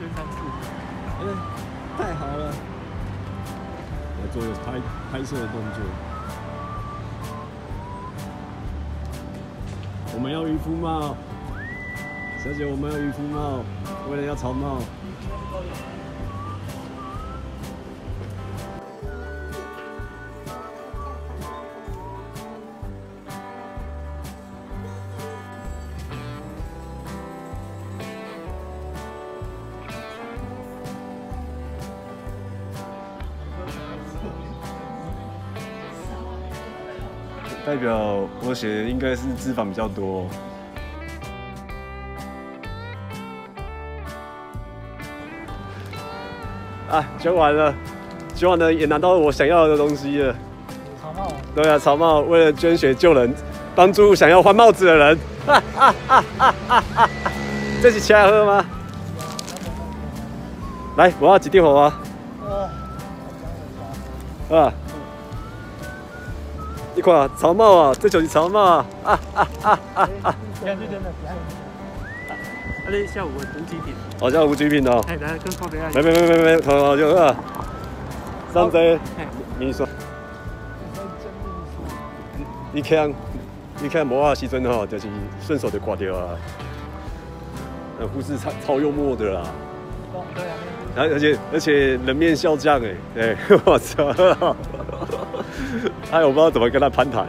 追上去。哎，太好了！来做个拍拍摄的动作。我们要渔夫帽，小姐，我们要渔夫帽，为了要草帽。代表我写的应该是脂肪比较多。啊，捐完了，捐完了也拿到我想要的东西了。草帽。对啊，草帽为了捐血救人，帮助想要换帽子的人。哈哈哈哈哈哈！这是起来喝吗？来，我要几滴火啊？啊。你看草帽啊，这就是草帽啊！啊啊啊啊啊！真的真的。啊，你下午无极品。哦，下午无极品哦。哎，来跟靠边啊。没没没没没，好好就啊。三只，你说。你看，你看魔法时阵吼，就是顺手就挂掉啊。那护士超超幽默的啦。对啊。而而且而且人面笑匠哎，哎，我操！哎，我不知道怎么跟他攀谈。